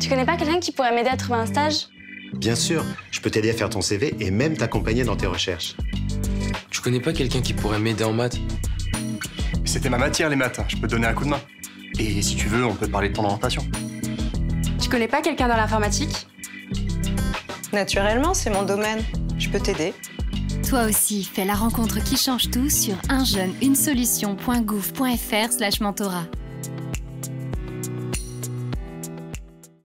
Tu connais pas quelqu'un qui pourrait m'aider à trouver un stage? Bien sûr, je peux t'aider à faire ton CV et même t'accompagner dans tes recherches. Tu connais pas quelqu'un qui pourrait m'aider en maths? C'était ma matière, les maths. Je peux te donner un coup de main. Et si tu veux, on peut parler de ton orientation. Tu connais pas quelqu'un dans l'informatique? Naturellement, c'est mon domaine. Je peux t'aider. Toi aussi, fais la rencontre qui change tout sur unjeune-une-solution.gouv.fr slash mentorat.